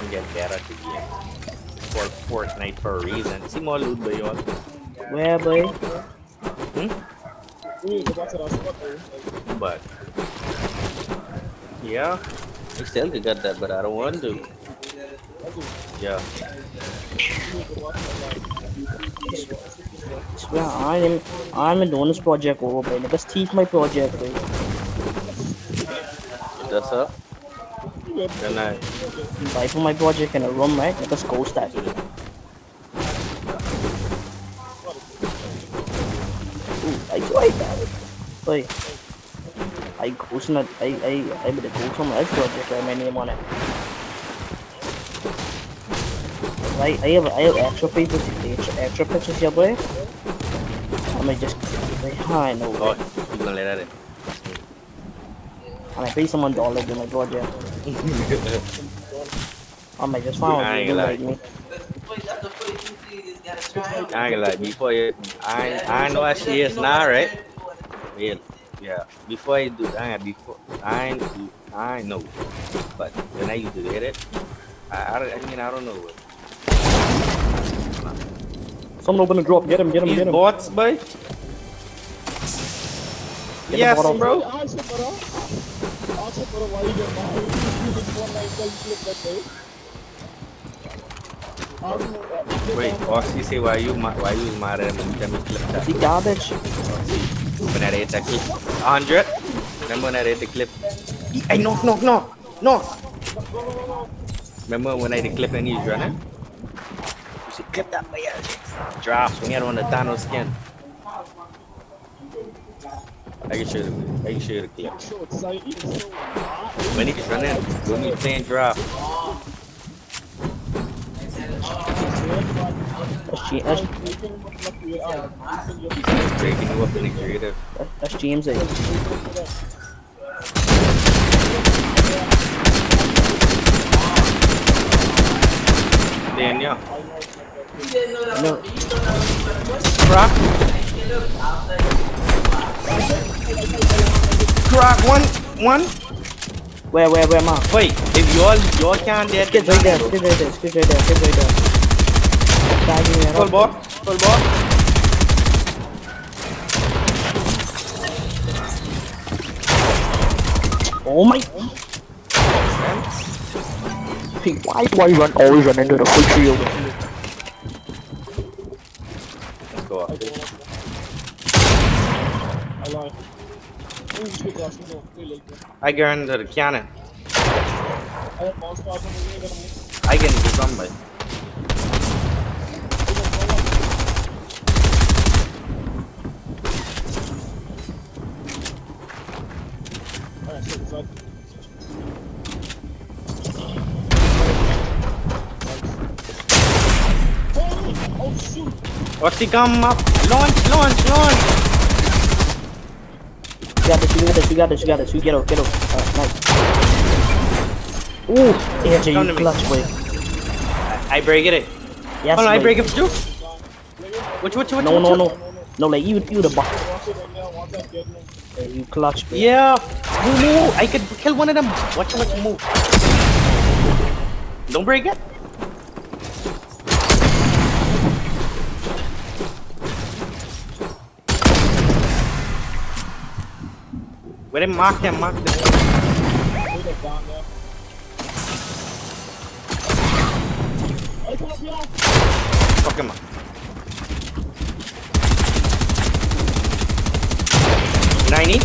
them get better at the game. For Fortnite for a reason. See more loot by y'all. Where, boy? Hmm? But yeah, I still could get that, but I don't want to. Yeah. Swear, I am, I'm doing this project over, boy. Niggas teeth my project, boy. That's up. I Buy for my project in a room, right? Niggas ghost that. Ooh, I tried that. Boy. I ghost not, I, I, I made a ghost on my project, I my name on it. I, I have, I have extra papers, extra, extra pictures here, boy. I might just, I know, oh, you gonna let that in. And I pay someone dollars in my project. I might just I find ain't out like- like me. I ain't gonna lie, before you, I, I know what she is now, right? Yeah, yeah. Before I do that, before I, do- I know, but when I used to get it, I, I, I mean, I don't know. What. Someone open the drop, get him, get him, These get him. bots, boy. the Yes, bot bro. Wait, Oxy say why you ma- why you mad at me? Tell me clip that. See garbage. When I read the clip, hundred. Remember when I read the clip? Hey, no, no, no, no. Remember when I did the clip and he's running? You should clip that way. Drops when he had on the Thanos skin. I can show you. I can show you the clip. When he's running, when he's playing drop. That's, G- that's, breaking you up in the creative. that's James. Eh? Daniel. No, Croc. Croc, one, one. where, where, where, ma? Wait, if y'all, y'all can't get Skid right there, skid right there, skid right there, skid right there. Tagging me Full around. ball, full ball. Oh my! Hey, why do I run always run into the full field? Let's go up. I the cannon. I get into somebody. What's he come up? Launch, launch, launch. You got this, you got this, you got this, you got this. You get out, get out. Alright, nice. Ooh, AJ, you clutch, boy. I break it. Yes, Hold on, I break it too. Which, which, which? No, no, no. No, like, you, you the. Yeah, you clutch, boy. Yeah, move, move. I could kill one of them. Watch watch move. Don't break it. Where they mark them, mark them. Fuck him up. Ninety.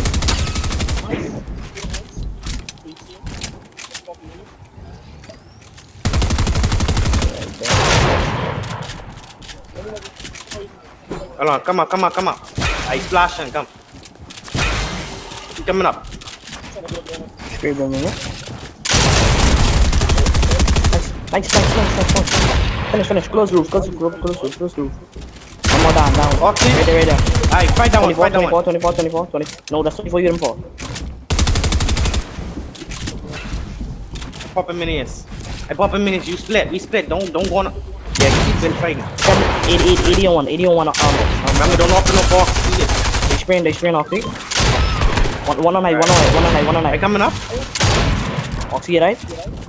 Hold on, come up, come come up. I splash and come. He coming up. Straight from me. Nice, nice, nice, nice, nice, nice. Finish, finish. Close roof, close roof, close roof, close roof. One more down, down. Okay. Right there, right there. Alright, fight that one, 24, fight that 24, one. 24, 24, 20. No, that's 24 you didn't fall. Pop a minutes. I pop a minutes, you split, we split. Don't don't go on. Yeah, keep been fighting. 80, 80, 80 on one, 80 on one. Um, um, Remember, don't open no box. they spraying, they spraying off it. One, one on night, one on night, one on night, one on I night. coming up. Oxy, right?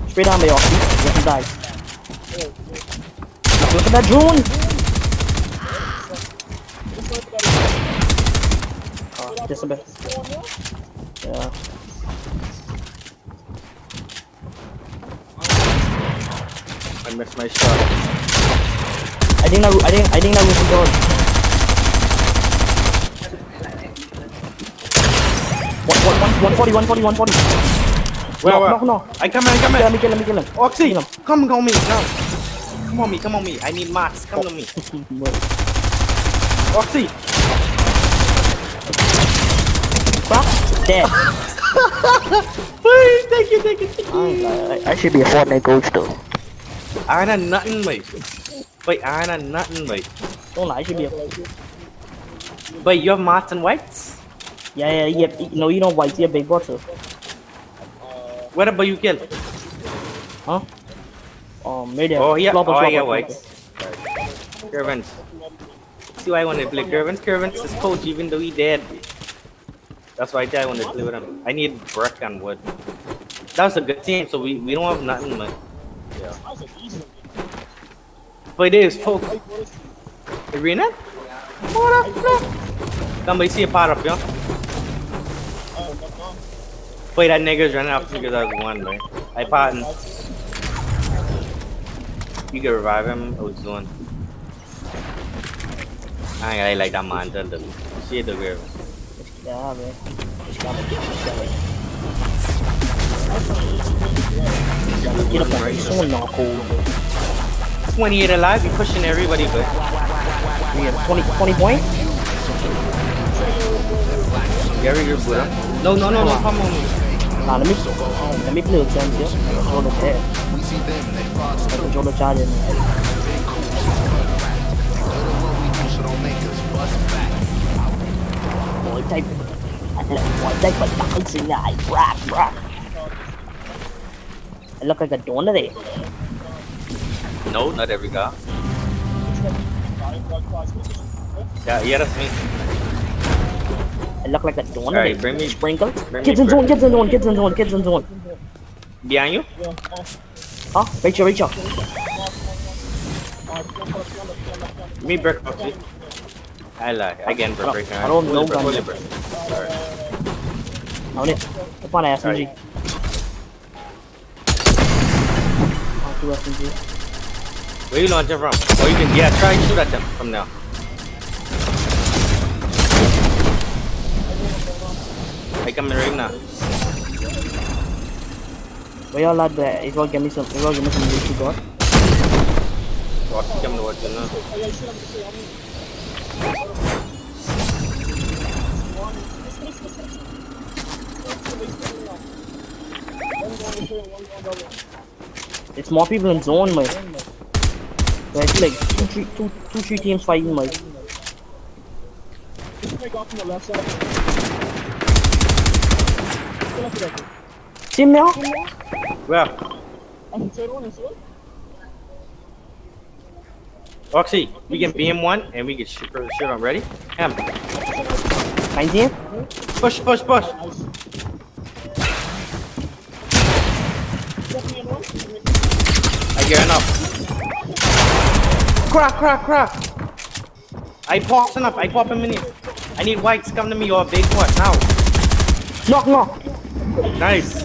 Spray down by Oxy. Get some dice. Look at that drone! Oh, just a bit. Yeah. I missed my shot. I think that I think I think that was the door. One, one, one, 140, 140, 140. Where, no, where? no, no. I come in, I come in. Let me kill him, let me kill him. Oxy, Kill him. come on me now. Come on me, come on me. I need max. Come to me. Oxy. Crap. Dead. Please, thank you, thank you, thank you. I, I should be a Fortnite coach though. I ain't nothing, mate. Wait, I ain't nothing, mate. Don't lie, I should be a. Wait, you have Martin Whites? Yeah, yeah, yeah. No, you know white, yeah, big bottle. What about you kill? Huh? Um, maybe. Oh, yeah. Flopper, Oh, flopper, yeah, flopper. Whites. Curvins. See why I want to play Curvins? Curvins is coach even though he dead. That's why I want to play with him. I need brick and wood. That was a good team, so we, we don't have nothing, man. Yeah. But it is folk. Arena? What the fuck? Come, see a part up, yo. Wait, that nigga's running after because I was one, man. I potting. You can revive him, oh, it's one. I ain't like that man, tell them. See the girl. Yeah, man. Just got it. Just got it. Get up there. So not 28 alive, you pushing everybody, but We have 20, 20 point? Gary, you're good. No, no, no, no, come on. Nah, let me, um, let me play with James, yeah? Control the head. I control the charge in Boy type, boy type of dancing guy, rap, rap. I look like a donor there. Eh? No, not every guy. Yeah, yeah, that's me. I look like a donor Alright, bring me- Sprinkle. bring Kids me in zone, kids in zone, kids in zone, kids in zone. Behind you? Huh? Rachel, Rachel. Me brick, Foxy. I lie. Again, brick, brick. I don't know fully brick. Alright. Now it. Up on SMG. Two SMG. Where you launching from? Oh, you can, yeah, try and shoot at them from now. I come in right now. Where y'all at there? If y'all give me some, if y'all give me some loot you got. Foxy come to watch you. It's more people in zone, mate. There's like two, three, two, two, three teams fighting, mate. See me? Where? Foxy, we can beam one and we can shoot, shoot on. Ready? Him. 19? Push, push, push. I get enough. Crack, crack, crack. I popping up. I pop a minute. I need whites. Come to me, or a big what now? Knock, knock. Nice.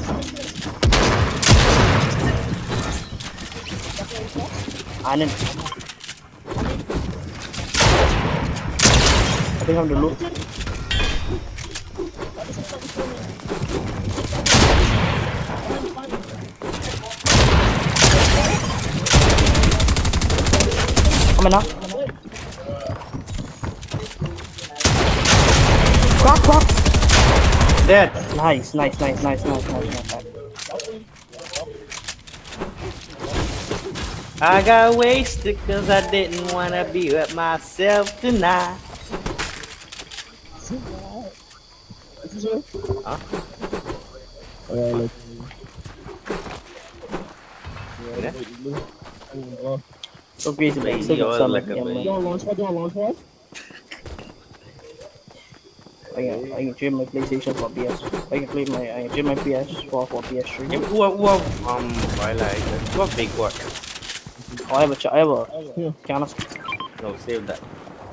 And. I think I'm the loot. Coming up. Crack, crack. Dead. Nice, nice, nice, nice, nice, nice, nice. I got wasted cause I didn't wanna be with myself tonight. Huh? Yeah. So crazy, like, so You're good like a man. launch pad, launch pad? I can, I can trade my PlayStation for PS. I can play my I can trade my PS for for PS3. Yeah, who are, who are, um, I like, who are big what? Oh, I have a ch- I have a canister. No, save that.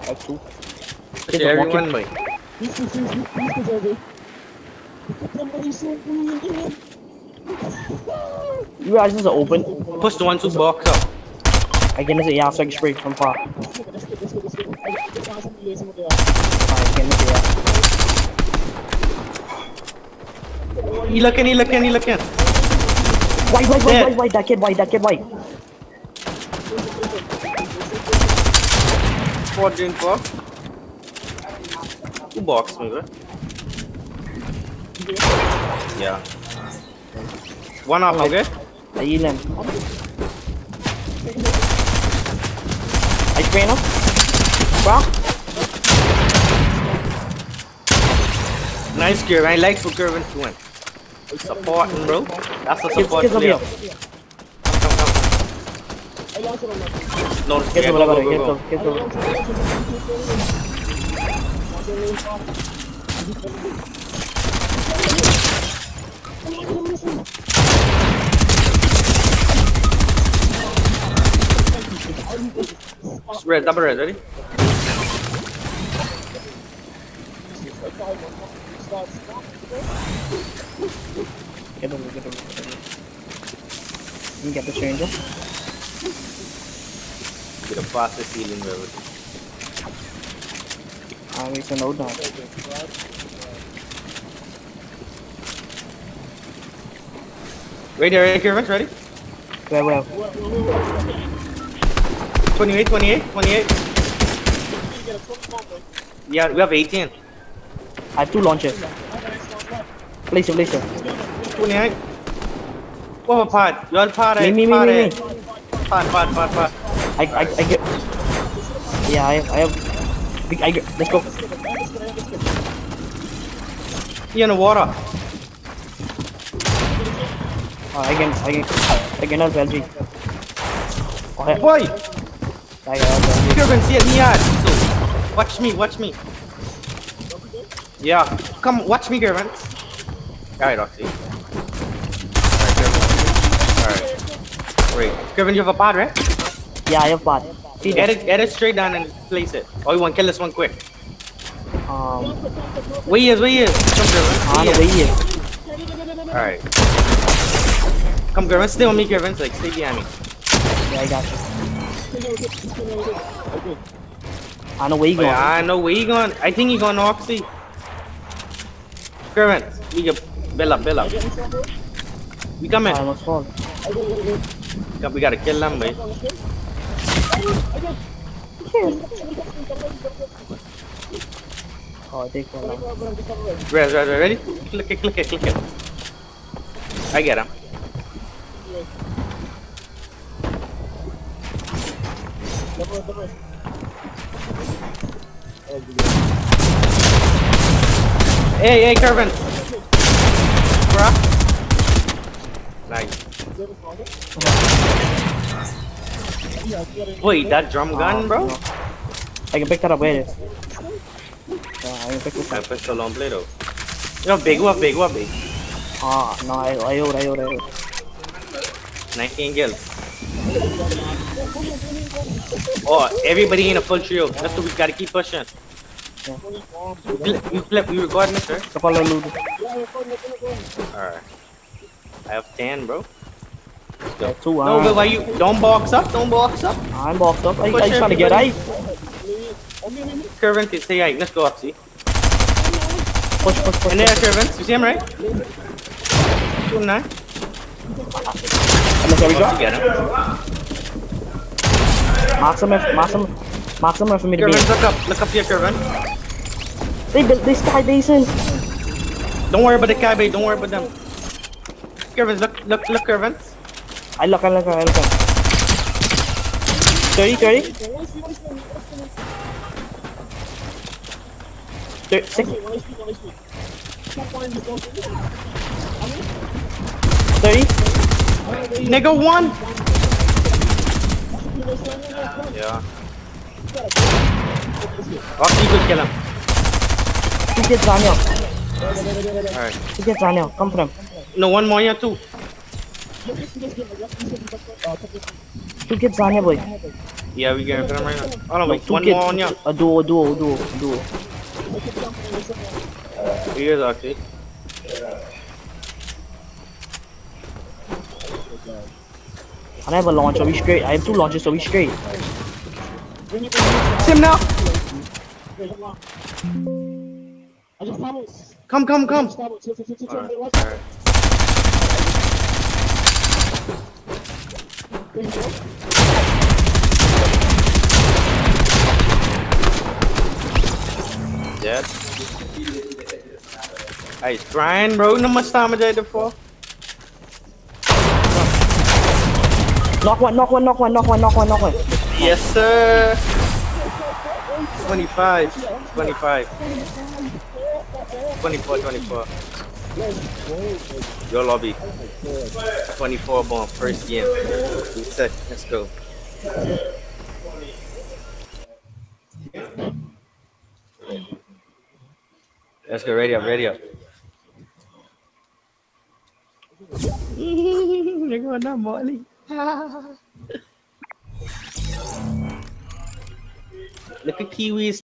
I have two. Share everyone, boy. You guys is open. Push the one to box up. I can say yeah, so I can spray from far. Alright, can say yeah. He looking, he looking, he looking. White, white, white, Dead. white, white, that kid, white, that kid, white. Squad doing for? Who box me, bro? Yeah. One off, okay? I heal him. I spray him. Bro, Nice curve. I like for curve and doing. Supporting, bro. That's a support kids player. Come, come, come. No, yeah, over go, there, go, kids go, over, go. kids over. Red, double red, ready? Get over, get over, get over. You get the stranger. Get the fastest healing level. I'm wasting no down. Ready, ready, curve, ready? Where, where? 28, 28, 28. Yeah, we have 18. I have two launches. Place it, place it. 28. What a pod? You all pod, Me, me, me, me, eh? me. Pod. I, I, I get. Yeah, I I have. Big, I get. Let's go. In the water. Uh, I can, I can, I can help LG. Oh, I, Boy, I can help LG. Kevin, see me. So, watch me, watch me. Yeah, come, watch me, Kevin. Alright, Roxy. Alright. Alright. Wait, Kevin, you have a pod, right? Yeah, I have bad. See Get that? it, get it straight down and place it. Oh, you want to kill this one quick. Um, Where he is, where he is? Come, Kevin. Where he is? Alright. Come, Kevin, stay on me, Kevin. Like, stay behind me. Yeah, I got you. I know where you Oh, going. yeah, I know where he going. I think he going to Oxy. Kevin, we get Bella. up. We coming. I almost fall. Come, We gotta kill them, boy. Oh, I take one now. Res, res, ready? Click it, click it, click it. I get him. Hey, hey, Kervin. Nice. Wait, that drum gun, bro? No. I can pick that up. Where it is? Yeah, I can pick this I up. put so long play though. What big, what big, what big? Ah, no, I, I hold, I hold, I hold. 19 kills. Oh, everybody in a full trio. That's what we gotta keep pushing. Yeah. We flip, we flip, we recording this, right? Alright. I have 10, bro. Yeah, two. No, but why you don't box up? Don't box up. I'm boxed up. I, Push I trying to get. Kervin, can say right. Let's go up, see. Push, push, push. And there. Kervin. You see him, right? Two nine. And there we Once go. you get him. Mark some, mark some, mark some for me to. Kervin, look up. Look up here, Kervin. They built this sky basin. Don't worry about the cabbage. Don't worry about them. Kervin, look, look, look, Kervin. I look, I look, I look. 30, 30. Thir- six. 30. Nigga, one. Yeah. Rocky, you could kill him. two kids down here. Alright. Two kids down here. Come for them. No, one more here too. Two kids down here, boy. Yeah, we getting for them right now. Hold on, No, wait. two One kids. more on here. A duo, a duo, a duo, a duo. Here's okay. I have a launcher. We straight. I have two launchers, so we straight. Sim now. Come, come, come. Alright, alright. Dead. Hey, Brian, bro, no much time I did before. Knock one, knock one, knock one, knock one, knock one, knock one. Yes, sir. 25, 25. 24, 24. Your lobby. 24 bomb, first game. We set, let's go. Let's go, ready up, ready up. They're going down, Molly. Look at Kiwi's